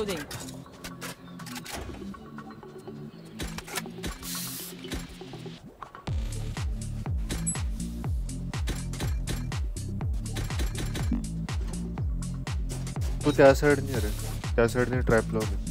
Reloading. तू त्या साईडने रे त्या साईडने ट्रॅप लावले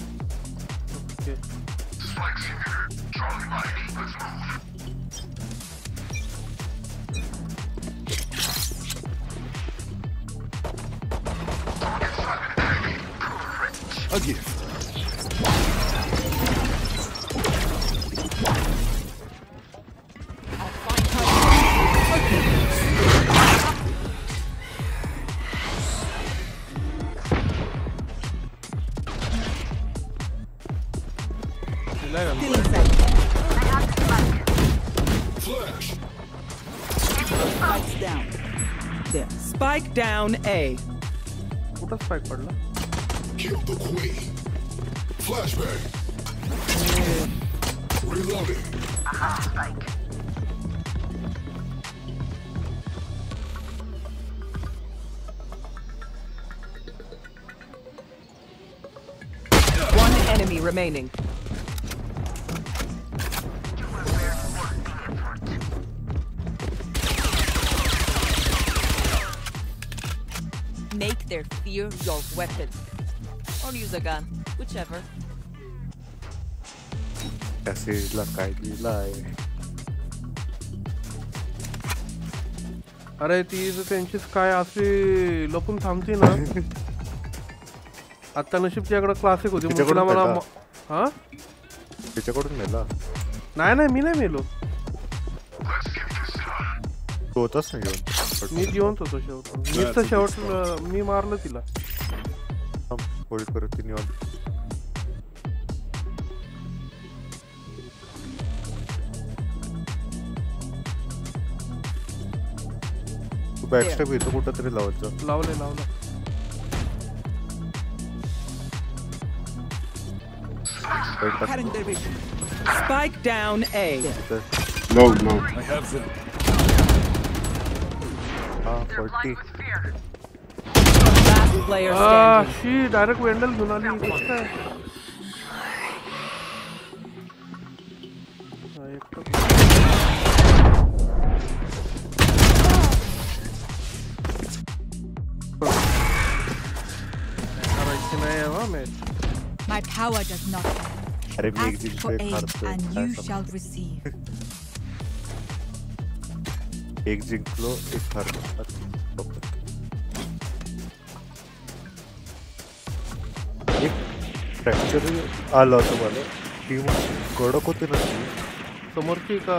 What the fuck, Kill the queen. Flashbang. Reloading. Aha, spike. One enemy remaining. their fear your weapon. Or use a gun, whichever. त्या साईडला काय लिहिलंय अरे ती जर त्यांचीच काय अशी लपून थांबते ना आता नशीब तिच्याकडे क्लासिक होती म्हणून तिच्याकडून तिला मला भेटा. म- हा त्याच्याकडून नेला नाही नाही मी नाही मेलो तो होताच ना घेऊन मी जिवंत होतो शेवट मीच तर शेवट मी मारलं तिला होल्ड करत. तू बॅकस्टेप येतो कुठं तरी लावायचं लावले लावलं Spike down A. Low, low. I have them. हा forty Last player uh, standing. She direct वेंडल घेऊन आली कसं काय हा, एकटं. हारायची नाही आहे हा match. My power does not end. अरे मी एक Ask जिंकतो for एक aid, हारतोय and काय you सांगू? shall receive. एक जिंकलो एक हारलो फक्त. एक फ्रॅक्चर आलं होतं मला कडक होती ना ती. समोरची का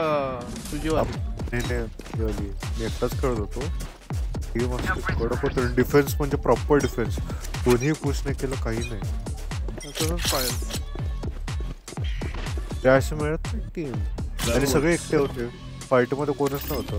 तुझी नाही नाही मी एकटाच खेळत होतो टीम असते कडक होतं डिफेन्स म्हणजे प्रॉपर डिफेन्स कोणीही पुश नाही केलं काही नाही। तसंच पाहिजे मिळत नाही टीम आणि सगळे एकटे होते फाइट फाईटमध्ये कोणच नव्हतं.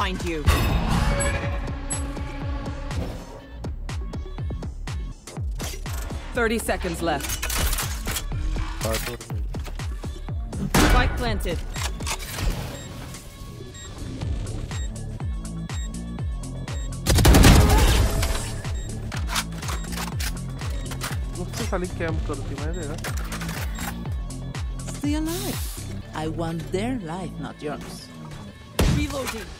find you. Thirty seconds left. पाठवर नाही. Spike planted. नुसतं खाली कॅम्प करते माहिती आहे का Stay alive. I want their life, not yours. Reloading.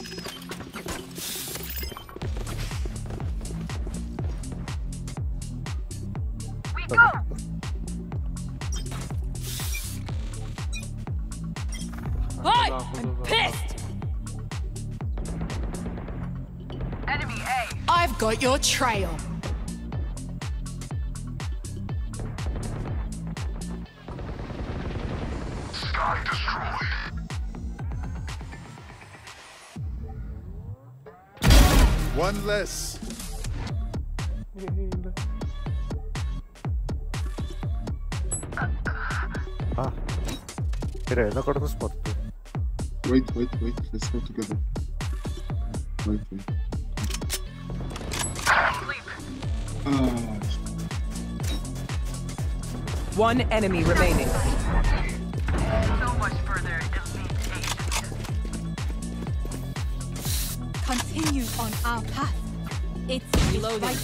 betrayal. Sky destroyed. One less. Ah. Pera, eu não acordo spot. Wait, wait, wait. Let's go together. Wait, wait. One enemy remaining. Continue on our path. It's Reloading. right.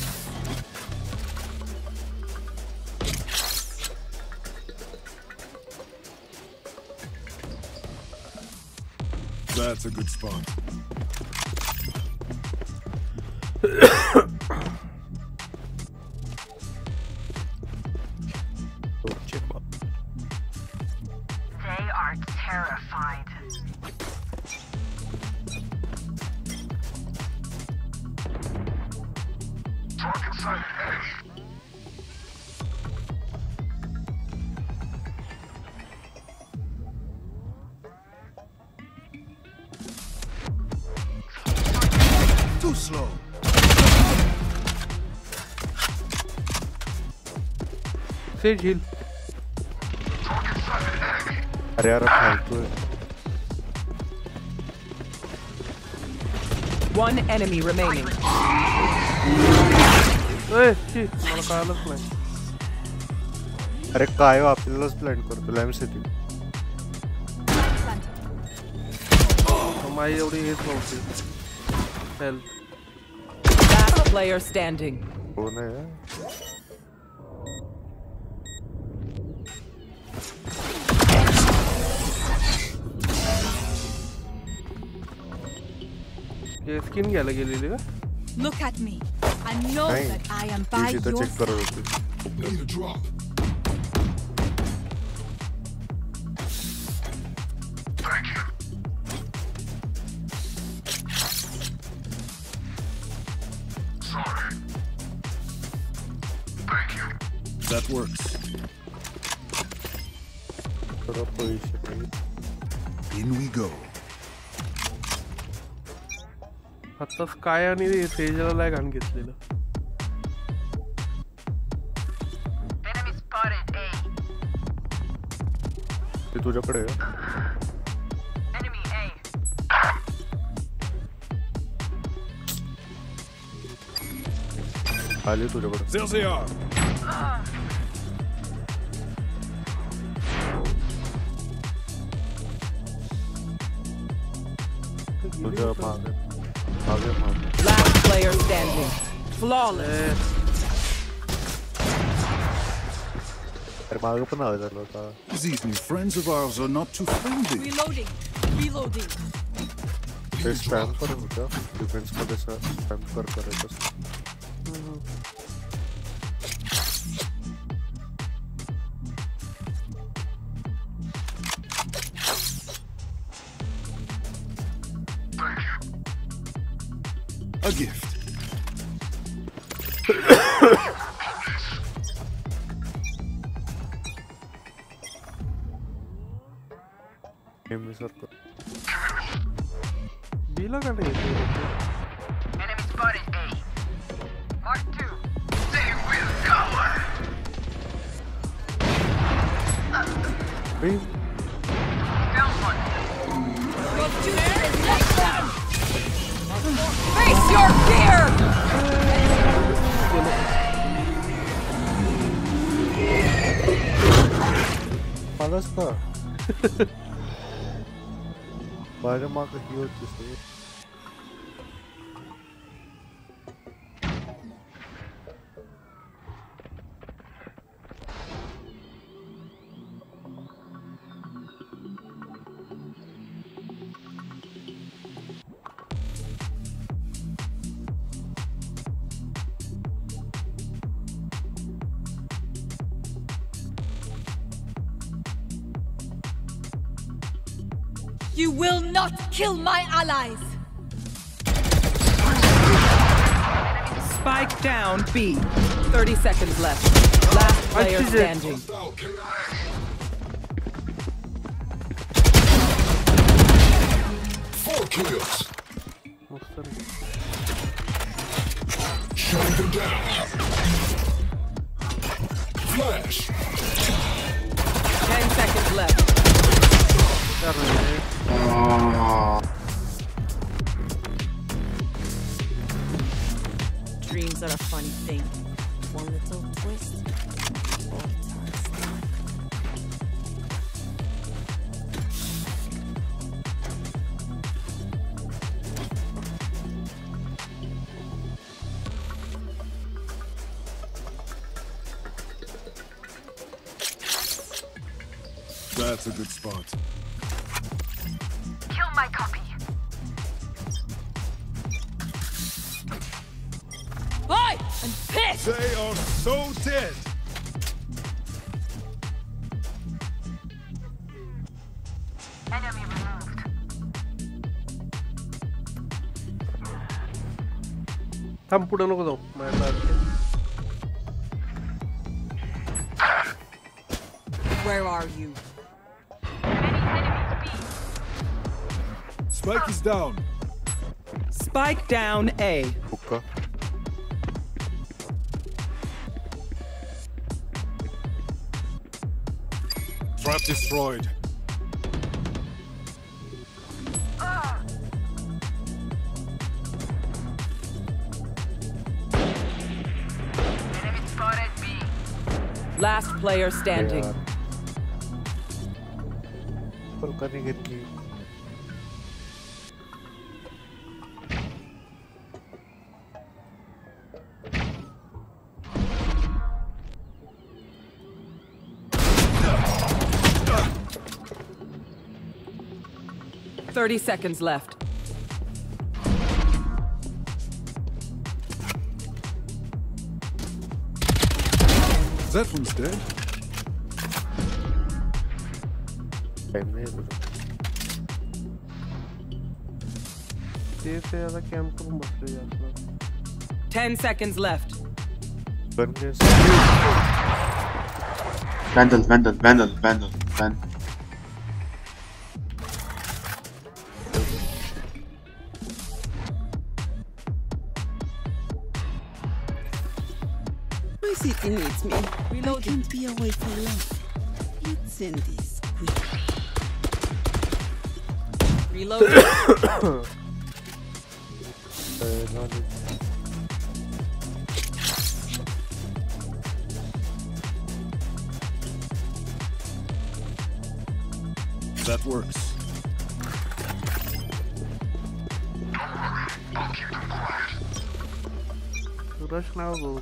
That's a good spot. से झील अरे यार फालतू आहे One enemy remaining. A she मला कळालंच नाही अरे काय हो, आपल्यालाच ब्लाइंड करतो लॅम सिटी माझी एवढी हेच नव्हती हेल्थ Last player standing. हो नाही स्किन घ्यायला गेलेली का Look at me. I know that I am by your check तसं काय आणि सेजला लय घाण घेतलेलं ते तुझ्याकडे आले तुझ्याकडे तुझ्या मागे Last player standing. Flawless. These new friends of ours are not too friendly. Reloading. Reloading. They spam for him, Defense for spam for the Bayram hakkı yiyor diye. kill my allies! Spike down B. 30 seconds left. Last player standing. Four kills. Shut them down. Flash. Ten seconds left. Dreams are a funny thing. One little twist. That's a good spot Kill my copy. Oi! I'm pissed! They are so dead. Enemy removed. थांब पुढे नको जाऊ down. Spike down A. Hooker. Trap destroyed. Last player standing. Yeah. 30 seconds left. That one's dead. Ten seconds left. Vandal, vandal, vandal, vandal, vandal. hurts me. Reloading. I can't be away for long. It's in this quick. Reloading. that works. Rush now, go.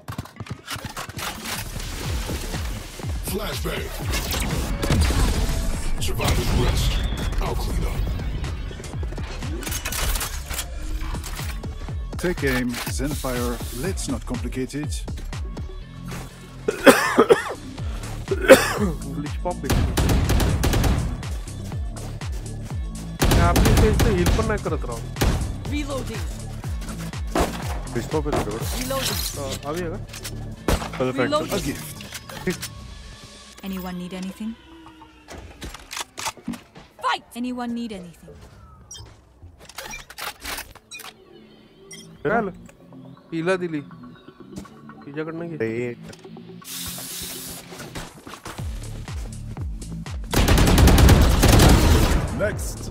Flashbang. Survivor's rest. I'll clean up. Take aim, Zenfire. Let's not complicate it. English pop भेटली आपली face हिल पण नाही करत राहू Reloading. डिस्पॉप आहे तुझ्याकडे Reloading. हवी आहे का चल Reload. A gift. Anyone need anything? Fight. Anyone need anything? काय आलं हिला दिली तिच्याकडनं घे ते Next.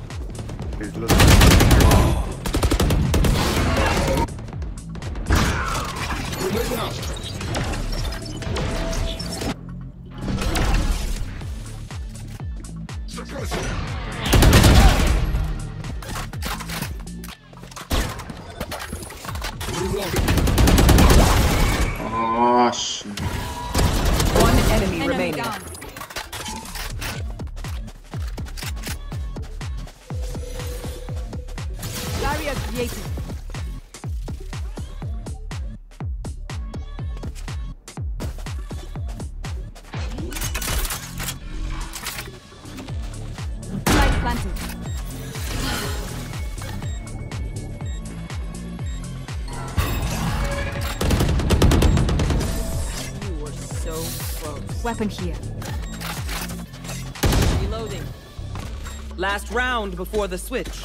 Ah, shit. One enemy, remaining. down. Barrier. Weapon here. Reloading. Last round before the switch.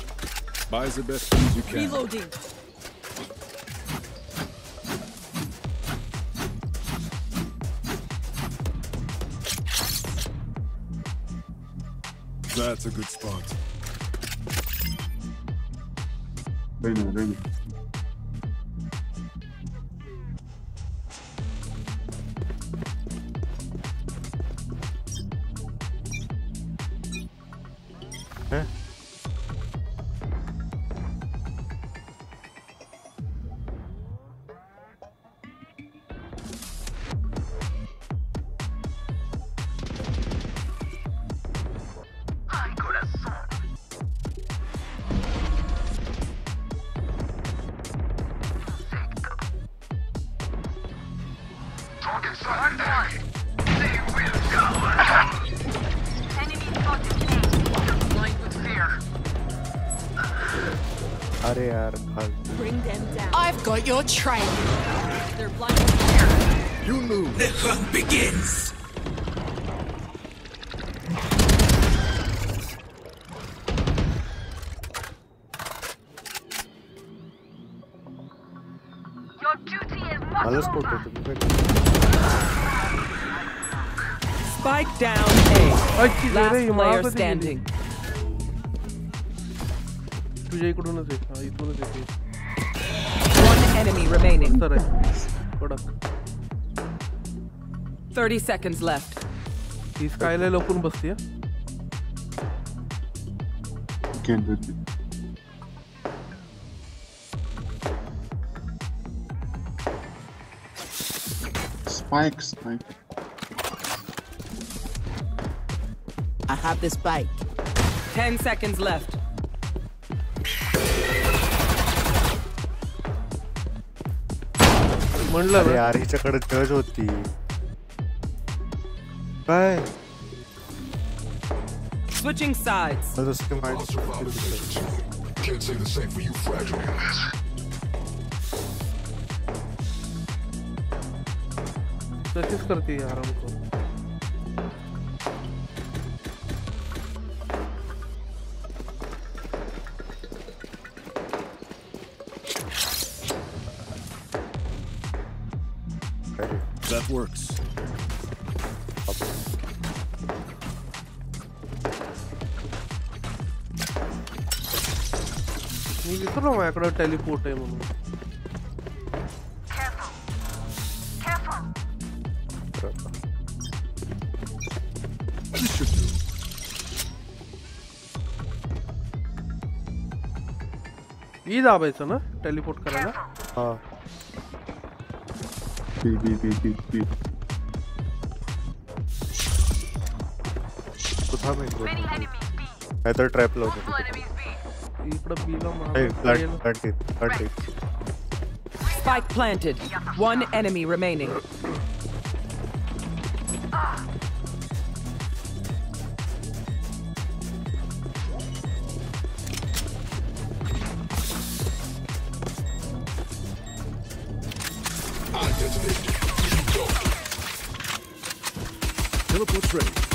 Buy the best things you can. Reloading. That's a good spot. Reyna, Reyna. Eh? I've got your trail. They're blind with fear. You lose. The hunt begins. Your duty is मलाच much pot over. तुम्ही काय Spike down A. अच्छी दे रे Last ही मला player कधी गेली? standing. तुझ्या इकडूनच आहे हा इथूनच येते One enemy remaining. तर आहे कडक 30 seconds left. ही स्कायला लपून बसते हा. You can't do it. Spike, spike. I have the spike. 10 seconds left. म्हणलं यार हिच्याकडे जज होती काय Switching sides. Can't say the same for you, fragile. करती है यार हमको माझ्याकडे टेलिपोर्ट आहे म्हणून ना टेलीपोर्ट करना। तो था ट्रैप ఇప్పుడు below Spike planted. One enemy remaining. Teleport ready.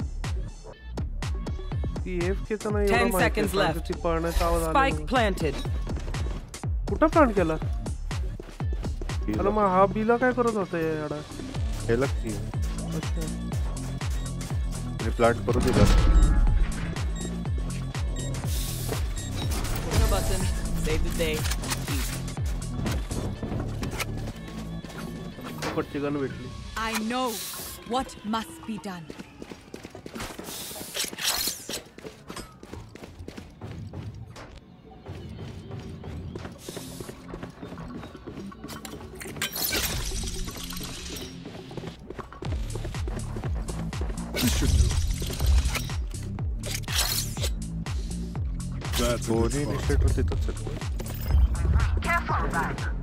Ten seconds left. Spike planted. कुठं प्लांट केला अरे मग हा बीला काय करत होता याडा हे लक्षी अच्छा प्लांट करू दिला button. Save the day. I know what must be done. should do. That's what Careful, back.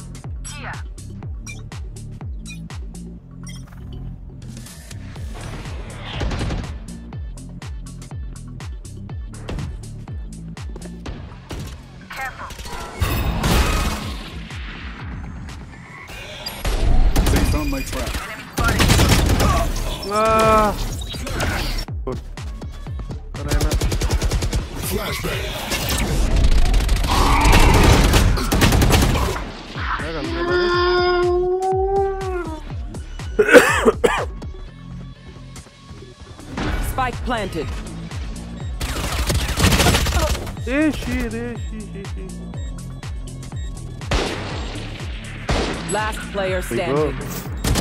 player गं, standing.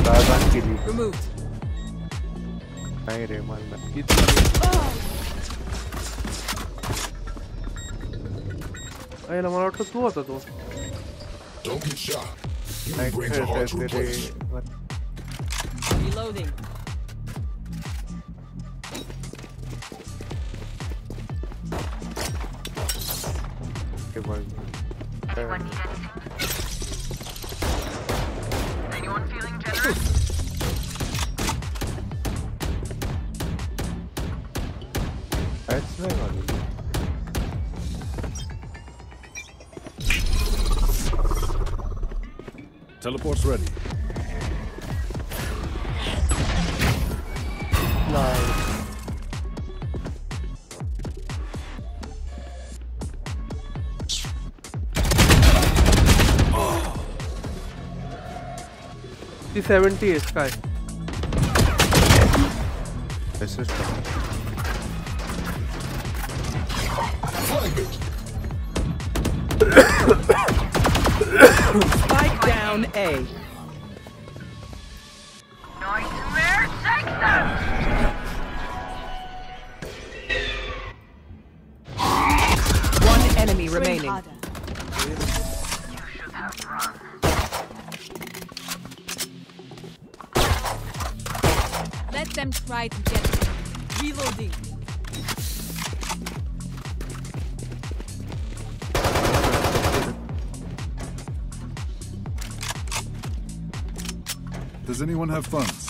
दादान केली Removed. नाही रे मला नाही. किती आईला मला वाटतं तू होता तो Don't get shot. Human नाही brains are hard to खेळतायत replace. रे Reloading. Someone feeling generous? Teleport's ready. 70 is sky. This is. Spike down anyone have funds?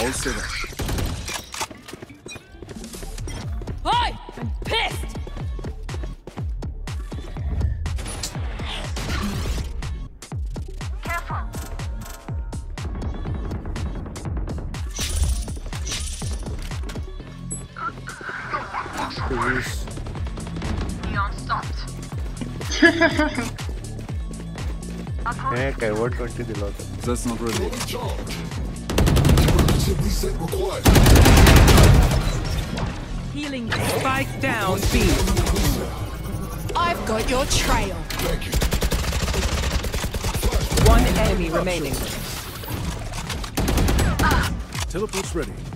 All set up. काय वन ट्वेंटी दिला होता That's not ready. Charge. Emergency reset required. Healing. Spike down B. I've got your trail. Thank you. One enemy remaining. Teleport's ready.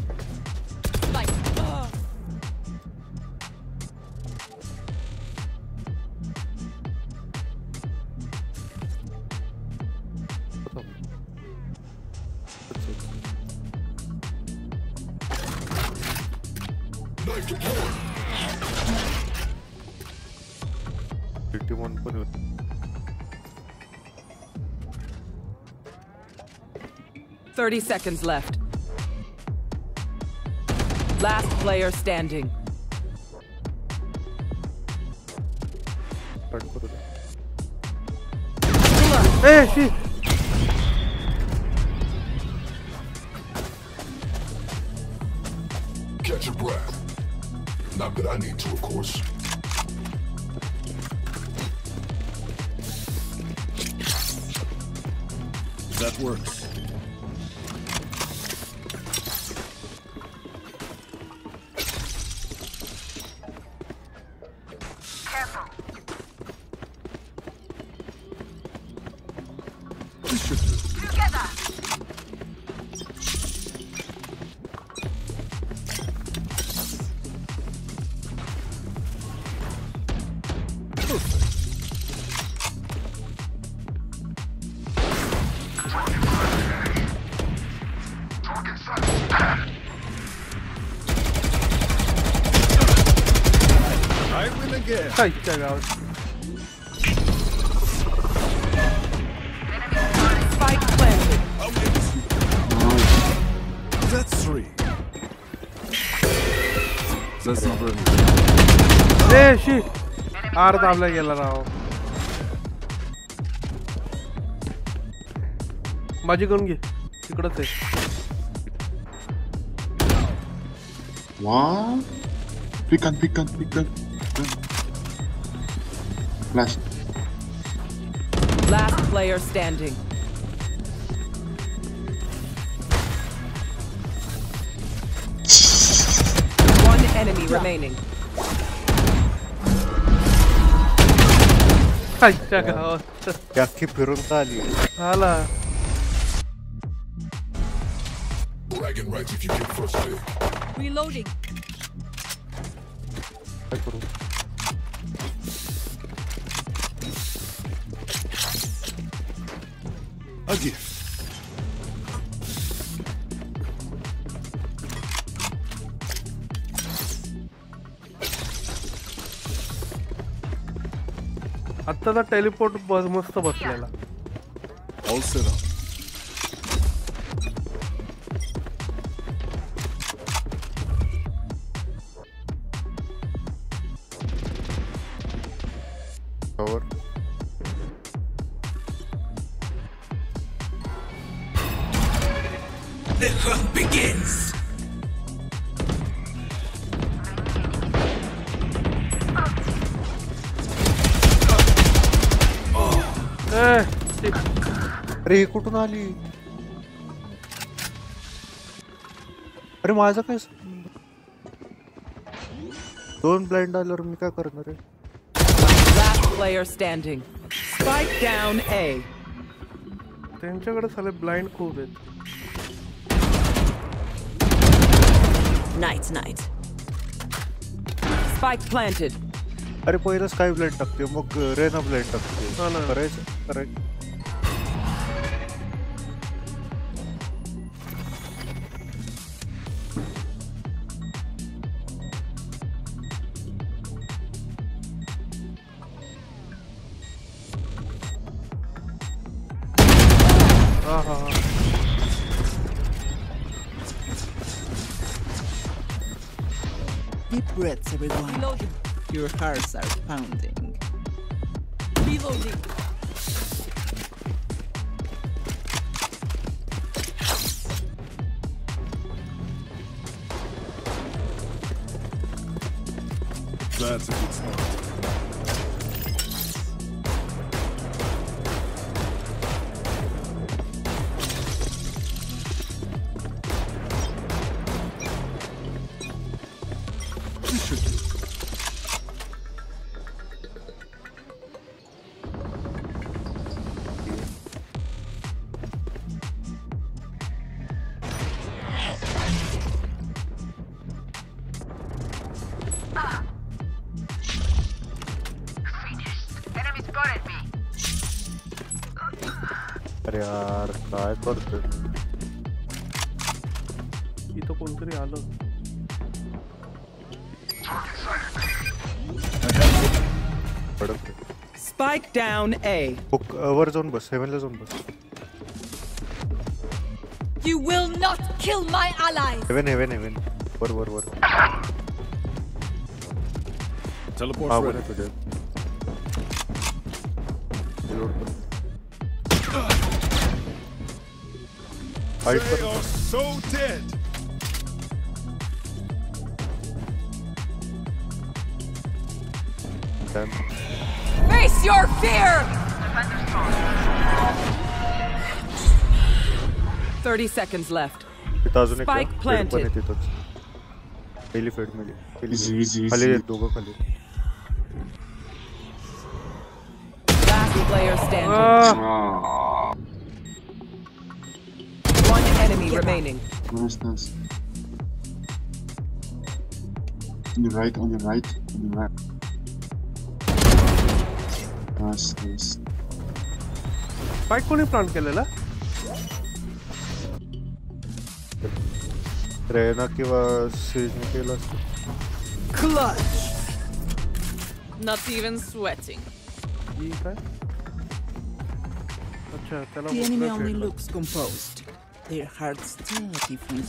30 seconds left. Last player standing. Hey! Catch your breath. Not that I need to, of course. That works. check out. Spike planted. That's three. That's not really. Hey, shit. आर ताबला खेल रहा हूँ माझी करून घे तिकडच आहे वा पिकन पिकन पिकन Last player standing. One enemy yeah. remaining. يا كبر الغالي هلا Dragon right if you get first pick. Reloading. आत्ताचा टेलिपोर्ट बस मस्त बसलेला. अरे कुठून आली अरे माझं काय दोन ब्लाइंड आल्यावर मी काय करणार आहे player standing. Spike down A. त्यांच्याकडे साले ब्लाइंड खूप आहेत Night, night. Spike planted. अरे पहिलं स्काय ब्लाइंड टाकते मग रेना ब्लाइंड टाकते करायचं Correct This should do. Enemy spotted me. अरे यार काय करतोय Strike down A. Our uh, zone bus, heavenly zone bus. You will not kill my allies. Heaven, heaven, heaven. War, war, war. Teleport ah, ready. Reload. They are so dead. 30 seconds left. तिथं अजून एक Spike आहे. Fed पण आहे planted. तिथंच पहिली fade मिली पहिली Easy, fade. easy, खाली easy. आहेत दोघं खाली Last player standing. Ah, One enemy remaining. Nice, nice. On your right, on your right, on your right. Nice, nice. Spike कोणी प्लांट केलेला Reyna किंवा सीजने केलं The enemy only looks composed. Their hearts still are different.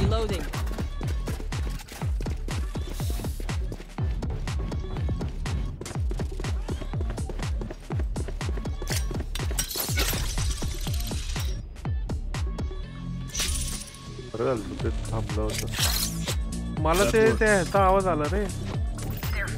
Reloading. बरं झालं तू ते थांबलं होतं. मला ते ह्याचा आवाज आला रे. Their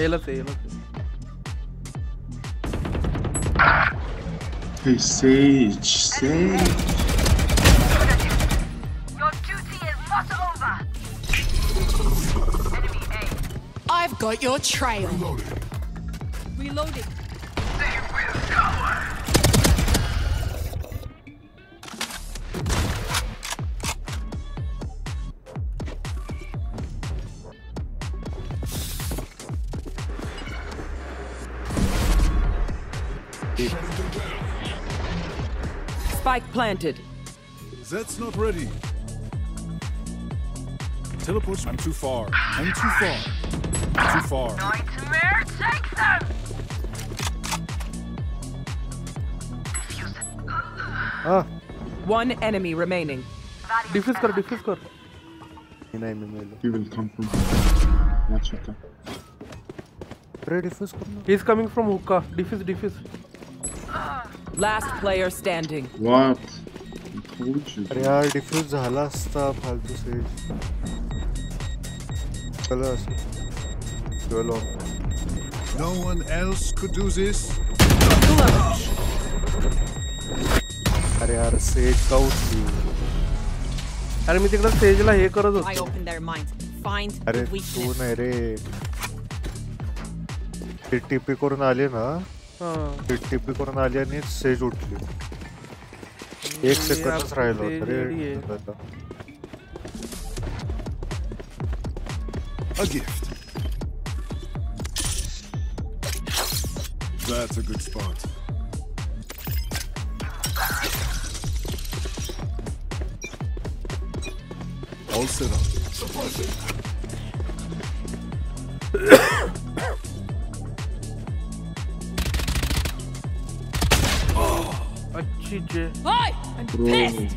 Halo sih, halo sih. Hey Sage, Sage. Your duty is not over. Enemy A. I've got your trail. Reloading. Reloading. Spike planted. That's not ready. Teleport. I'm too far. I'm too far. I'm too far. Nightmare, take them! Ah. One enemy remaining. Defuse kar, defuse. You will come from Watch Pray. He's coming from hookah. Defuse, defuse. Last player standing. What? I told you. अरे यार diffuse झाला असता फालतू says चला असं twelve on No one else could do this. अरे यार says का उठली अरे मी तिकडे स्टेजला हे करत I होतो open their minds. Find अरे the तू weakness. नाही रे ती टीपी करून आली ना हा ती टीपी करून आली आणि सेज उठली एक सेकंदच राहिलं होतं रे Sage आहे. आता. A gift. That's a good spot. All set up. CJ. Oi! I'm Bro. pissed!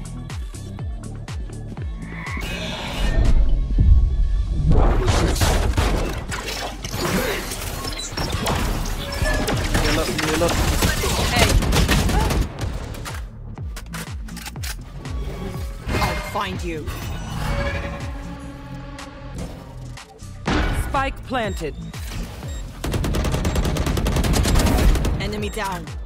Yellow, yellow. I'll find you. Spike planted. Enemy down.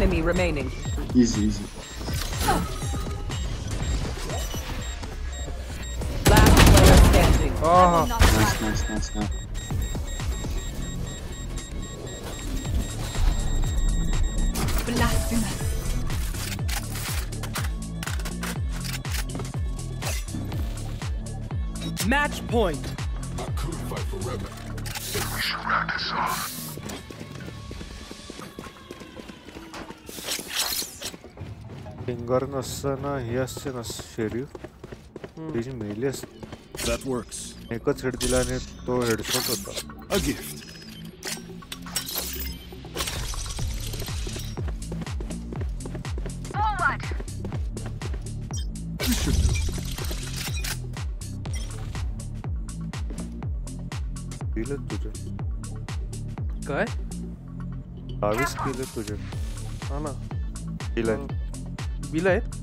Enemy remaining. Easy, easy. Last player standing. Not Nice, nice, nice, nice. blasphemous. Match point. I could fight forever. We should wrap this up. Finger नसताना ही असते ना sheriff त्याची मेली असते That works. एकच head दिला आणि तो हेडशॉट होता A gift. दिलं तुझे काय बावीस केले तुझे हा ना दिलाय vilayet eh?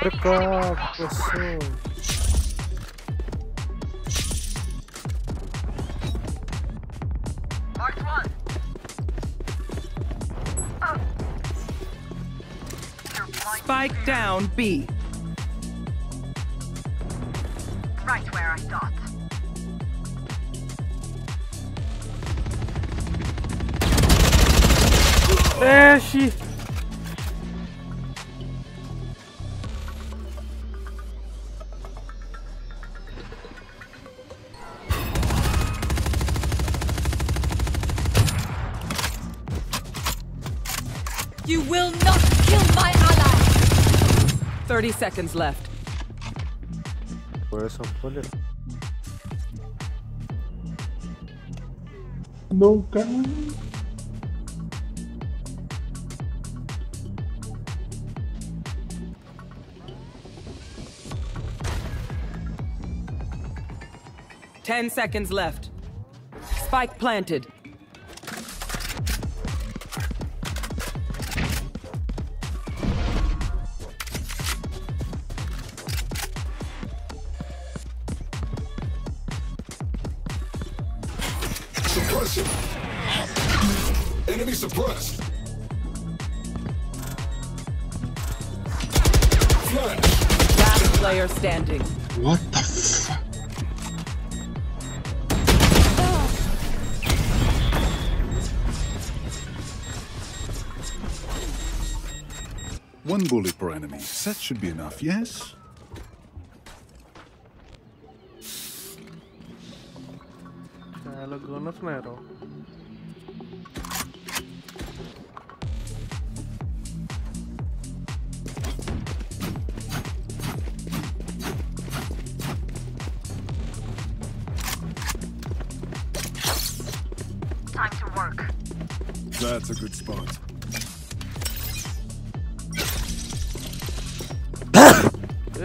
Acá, ¿qué? Spike down B. You will not kill my ally! 30 seconds left. Where are some bullets? No gun. Ten seconds left. Spike planted. Suppression. Enemy suppressed. Flash. Last player standing. What the One bullet per enemy. That should be enough, yes? Time to work. That's a good spot.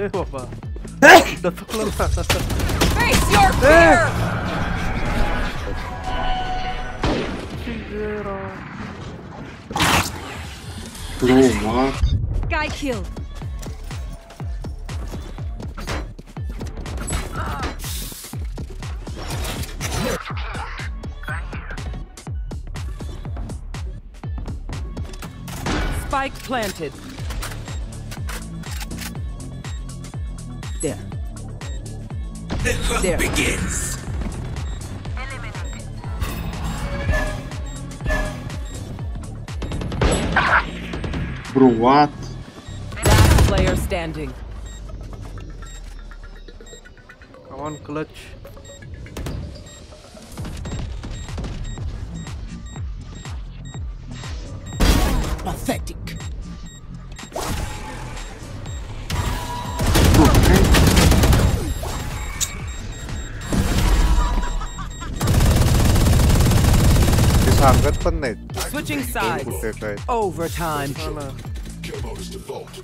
ए बाबा दचकलं ना Face your fear! CJ Rao Bro, what? Guy killed. Spike planted. there. begins. Bro, what? Last player standing. Come on, clutch. पण नाहीत Switching कोण sides. कुठे काय Overtime. हा ना. Kill mode is default.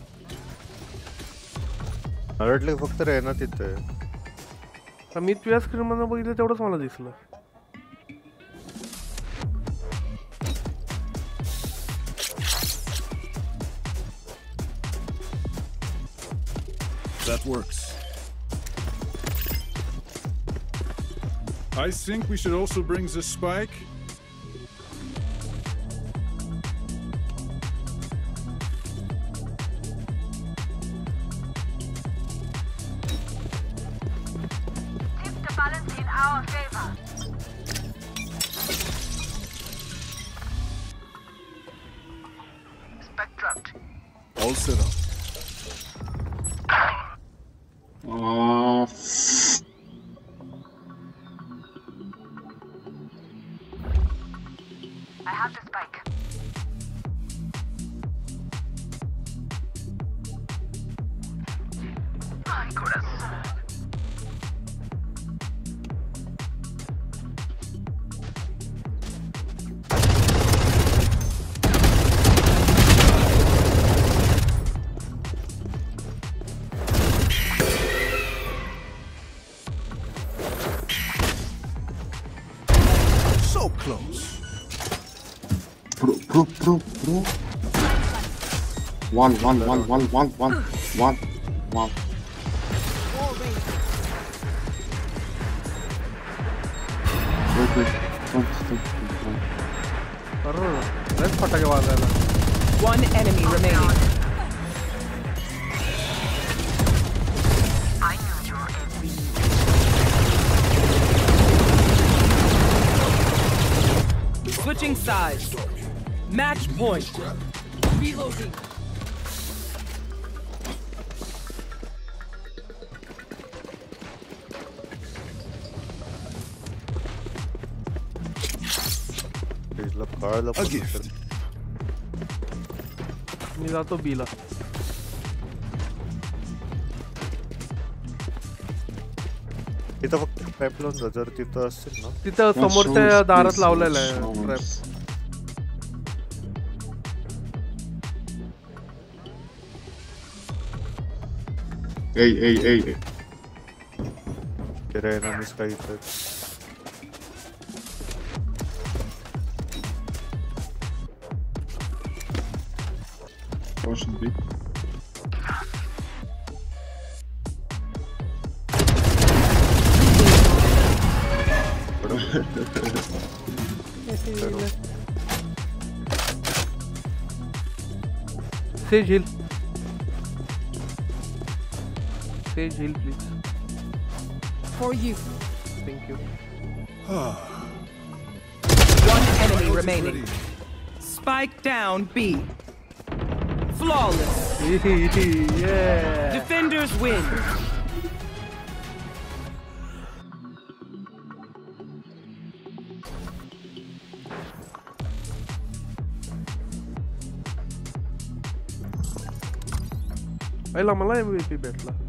मला वाटलं फक्त रेना तिथे आहे. आता मी तुझ्या स्क्रीन मधून बघितलं तेवढंच मला दिसलं That works. I think we should also bring the spike. two. One, one, one, one, one, one, one, one. Wait, wait. Don't, don't, don't. Arur, let's pata ke baad aala. One enemy remaining. I know your every move. Switching sides. Match point. Reloading. स्टेजला कळालं A पण gift. नसेल. मी जातो बीला तिथं फक्त trap लावून जा जर तिथं असतील ना तिथं One समोरच्या showers, दारात please, लावलेलं one आहे trap Ei, ei, ei, ei. Pera aí, não está aí, tá? Seja ele. sage heal, please? For you. Thank you. One enemy remaining. Spike down B. Flawless. yeah. Defenders win. Ay la mala MVP bet la.